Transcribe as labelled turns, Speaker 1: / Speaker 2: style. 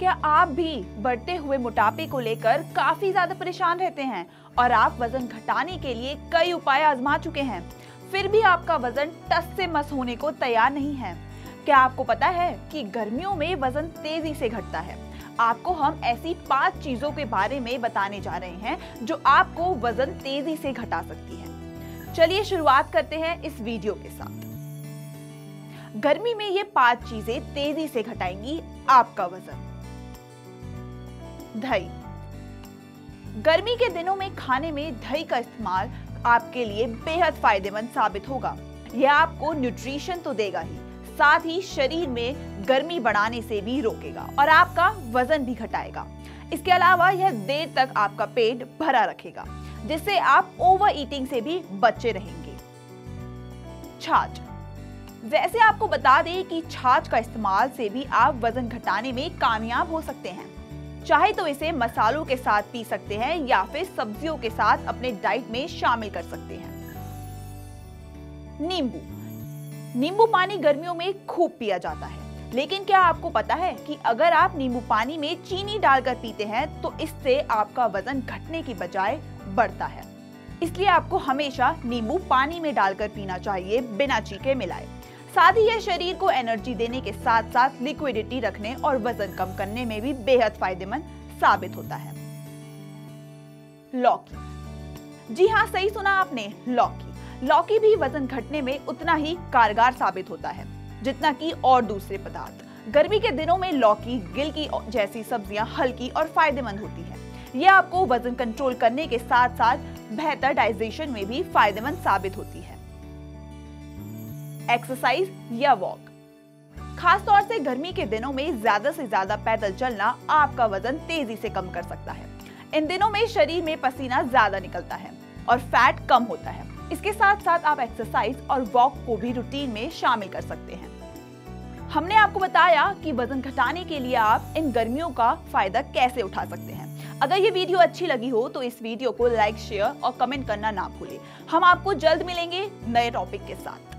Speaker 1: क्या आप भी बढ़ते हुए मोटापे को लेकर काफ़ी ज़्यादा परेशान रहते हैं और आप वज़न घटाने के लिए कई उपाय आजमा चुके हैं। फिर भी आपका वज़न टस से मस होने को तैयार नहीं है। क्या आपको पता है कि गर्मियों में वज़न तेज़ी से घटता है? आपको हम ऐसी पाँच चीज़ों के बारे में बताने जा रहे हैं जो आपको वज़न तेज़ी से घटा सकती है। चलिए शुरुआत करते हैं इस वीडियो के साथ। गर्मी में ये पाँच चीज़ें तेज़ी से घटाएँगी आपका वज़न। दही गर्मी के दिनों में खाने में दही का इस्तेमाल आपके लिए बेहद फ़ायदेमंद साबित होगा। यह आपको न्यूट्रिशन तो देगा ही, साथ ही शरीर में गर्मी बढ़ाने से भी रोकेगा और आपका वज़न भी घटाएगा। इसके अलावा यह देर तक आपका पेट भरा रखेगा, जिससे आप ओवर ईटिंग से भी बचे रहेंगे। छाछ। वैसे आपको बता दें कि छाछ का इस्तेमाल से भी आप वज़न घटाने में कामयाब हो सकते हैं। चाहे तो इसे मसालों के साथ पी सकते हैं या फिर सब्जियों के साथ अपने डाइट में शामिल कर सकते हैं। नींबू। नींबू पानी गर्मियों में खूब पिया जाता है। लेकिन क्या आपको पता है कि अगर आप नींबू पानी में चीनी डालकर पीते हैं तो इससे आपका वज़न घटने की बजाय बढ़ता है। इसलिए आपको हमेशा नींबू पानी में डालकर पीना चाहिए बिना चीके मिलाए। साथ ही यह शरीर को एनर्जी देने के साथ साथ लिक्विडिटी रखने और वज़न कम करने में भी बेहद फ़ायदेमंद साबित होता है। लौकी। जी हाँ सही सुना आपने, लौकी। लौकी भी वज़न घटने में उतना ही कारगर साबित होता है, जितना कि और दूसरे पदार्थ। गर्मी के दिनों में लौकी गिल की जैसी सब्ज़ियाँ हल्की और फ़ायदेमंद होती है। यह आपको वज़न कंट्रोल करने के साथ साथ बेहतर डाइजेशन में भी फ़ायदेमंद साबित होती है। एक्सरसाइज या वॉक खास तौर से गर्मी के दिनों में ज़्यादा से ज़्यादा पैदल चलना आपका वज़न तेज़ी से कम कर सकता है। इन दिनों में शरीर में पसीना ज़्यादा निकलता है और फैट कम होता है। इसके साथ साथ आप एक्सरसाइज और वॉक को भी रूटीन में शामिल कर सकते हैं। हमने आपको बताया कि वज़न घटाने के लिए आप इन गर्मियों का फ़ायदा कैसे उठा सकते हैं। अगर ये वीडियो अच्छी लगी हो तो इस वीडियो को लाइक शेयर और कमेंट करना ना भूलें। हम आपको जल्द मिलेंगे नए टॉपिक के साथ।